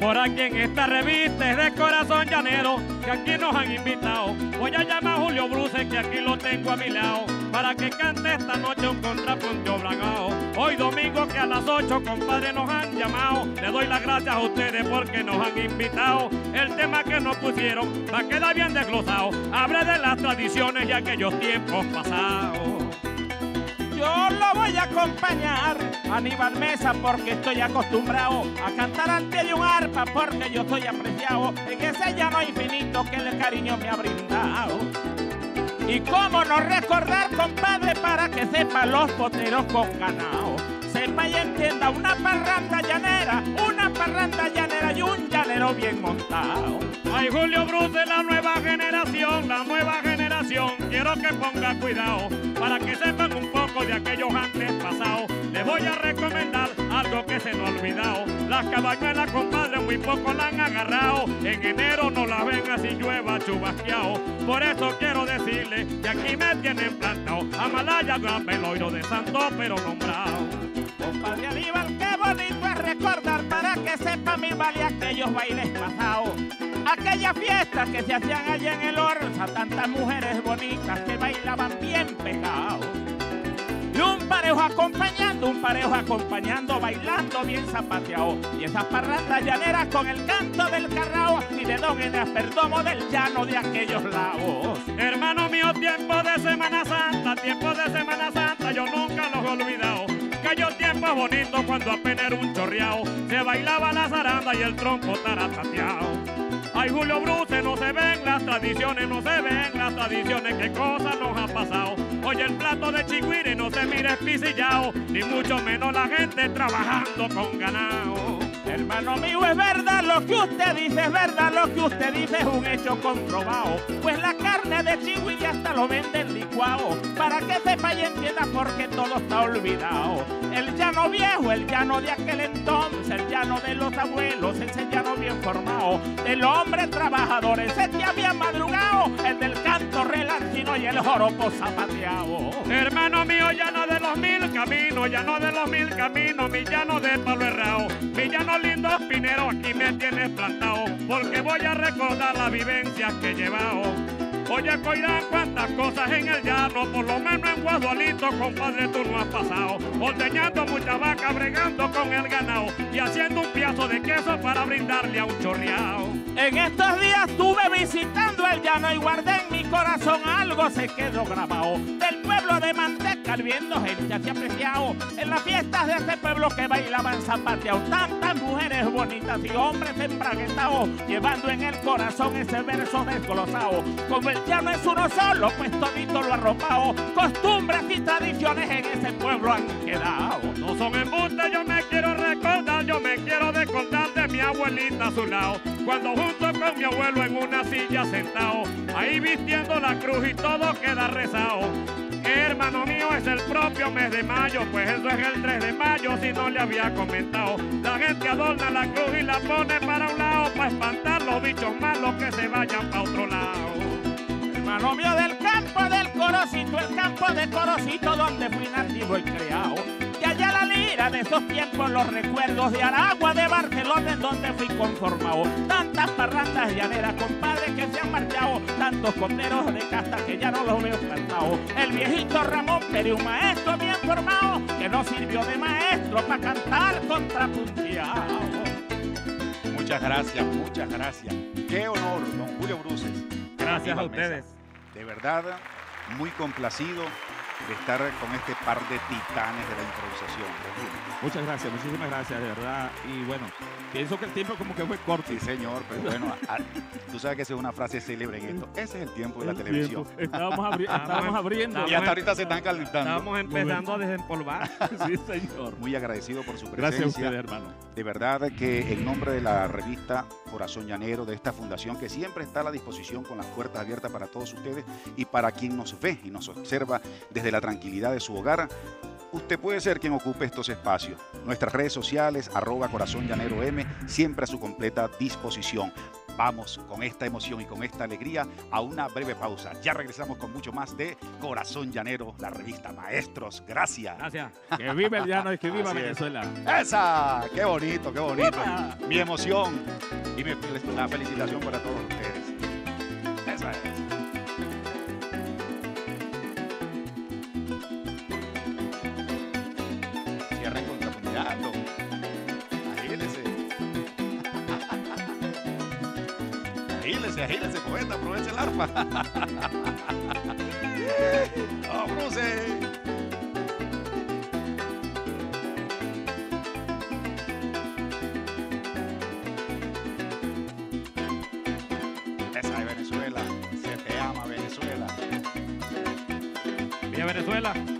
Por aquí en esta revista es de corazón llanero, que aquí nos han invitado. Voy a llamar a Julio Bruce, que aquí lo tengo a mi lado, para que cante esta noche un contrapunto bragao. Hoy domingo que a las 8, compadre, nos han llamado. Le doy las gracias a ustedes porque nos han invitado. El tema que nos pusieron va a quedar bien desglosado. Habré de las tradiciones y aquellos tiempos pasados. Yo lo voy a acompañar, Aníbal Mesa, porque estoy acostumbrado a cantar ante de un arpa, porque yo estoy apreciado en ese llano infinito que el cariño me ha brindado. Y cómo no recordar, compadre, para que sepa los poteros con ganado. Sepa y entienda una parranda llanera, una parranda llanera y un llanero bien montado. Ay, Julio Bruce, la nueva generación, la nueva generación, quiero que ponga cuidado para que sepan un poco de aquellos antes pasados. Les voy a recomendar algo que se nos ha olvidado. Las cabañuelas, compadre, muy poco la han agarrado. En enero no la ven así llueva chubasqueado. Por eso quiero que aquí me tienen plantado. Amalaya, gran peloiro de santo, pero nombrado. Compadre Aníbal, qué bonito es recordar para que sepa mi vale aquellos bailes pasados. Aquellas fiestas que se hacían allá en el Orza, tantas mujeres bonitas que bailaban bien pegados. Acompañando, un parejo acompañando, bailando bien zapateado. Y esas parrandas llaneras con el canto del carrao y de don Eneas Perdomo del llano de aquellos lagos. Hermano mío, tiempo de Semana Santa, tiempo de Semana Santa, yo nunca los he olvidado. Aquellos tiempos bonitos cuando apenas era un chorreado, se bailaba la zaranda y el trompo taratateado. Ay, Julio Bruce, no se ven las tradiciones, no se ven las tradiciones, qué cosas nos ha pasado. Oye, el plato de chiquire no se mire espicillado, ni mucho menos la gente trabajando con ganado. Hermano mío, es verdad lo que usted dice, es verdad lo que usted dice, es un hecho comprobado. Pues la carne de chihuahua hasta lo venden licuado, para que sepa y entienda porque todo está olvidado. El llano viejo, el llano de aquel entonces, el llano de los abuelos, ese llano bien formado, del hombre trabajador, ese que había madrugado, el del canto relantino y el joropo zapateado. Hermano mío, llano de los mil caminos, llano de los mil caminos, mi llano de palo errao, mi llano lindo espinero, aquí me tienes plantado, porque voy a recordar las vivencias que he llevado. Oye, Coirán, cuántas cosas en el llano, por lo menos en Guadualito, compadre, tú no has pasado. Ordeñando mucha vaca, bregando con el ganado y haciendo un piazo de queso para brindarle a un chorreado. En estos días estuve visitando el llano y guardé en mi corazón algo se quedó grabado. Del pueblo de Manteca, viendo gente así apreciado. En las fiestas de este pueblo que bailaban zapateado. Tantas mujeres bonitas y hombres embraguetados. Llevando en el corazón ese verso desglosado. Como el llano es uno solo, pues todito lo arropado. Costumbres y tradiciones en ese pueblo han quedado. No son embustes, yo me quiero recordar, yo me quiero recordar de abuelita a su lado. Cuando junto con mi abuelo en una silla sentado, ahí vistiendo la cruz y todo queda rezado. Hermano mío, es el propio mes de mayo, pues eso es el 3 de mayo, si no le había comentado. La gente adorna la cruz y la pone para un lado, para espantar los bichos malos que se vayan para otro lado. Hermano mío del campo del Corocito, el campo de Corocito donde fui nativo y creado. De esos tiempos, los recuerdos de Aragua, de Barcelona, en donde fui conformado. Tantas parrandas llaneras, compadres que se han marchado, tantos conderos de casta que ya no los veo plantados. El viejito Ramón, pero un maestro bien formado, que no sirvió de maestro para cantar contrapunteado. Muchas gracias, muchas gracias. Qué honor, don Julio Bruces. Gracias a Mesa. ustedes. De verdad, muy complacido de estar con este par de titanes de la improvisación. Muchas gracias, muchísimas gracias, de verdad. Y bueno, pienso que el tiempo como que fue corto. Sí, señor, pero bueno, a- tú sabes que esa es una frase célebre en esto. Ese es el tiempo de la El televisión. tiempo. Estábamos, abri- estábamos abriendo. Y hasta ahorita se están calentando. Estamos empezando a desempolvar. Sí, señor. Muy agradecido por su Gracias a presencia. ustedes, hermano. De verdad que en nombre de la revista Corazón Llanero, de esta fundación que siempre está a la disposición con las puertas abiertas para todos ustedes y para quien nos ve y nos observa desde la tranquilidad de su hogar, usted puede ser quien ocupe estos espacios. Nuestras redes sociales, arroba Corazón Llanero M, siempre a su completa disposición. Vamos con esta emoción y con esta alegría a una breve pausa. Ya regresamos con mucho más de Corazón Llanero, la revista Maestros. Gracias. Gracias. Que vive el llano y que viva Así es. Venezuela. ¡Esa! ¡Qué bonito, qué bonito! Mi emoción y mi, la felicitación para todos ustedes. Esa es. Agílese, agílese, poeta, aproveche el arpa. ¡Oh, Bruce! Esa es Venezuela. Se te ama Venezuela. Viva Venezuela.